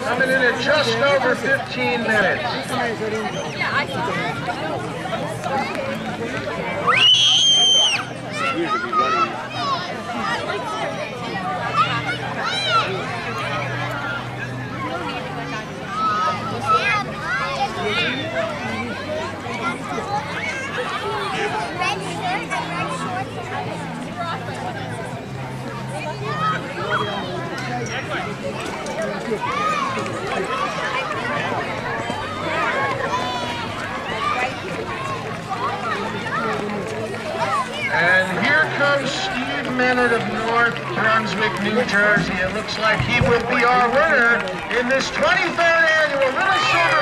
coming in at just over 15 minutes. And here comes Steve Mennitt of North Brunswick, New Jersey. It looks like he will be our winner in this 23rd annual Minnesota 5K. Let's give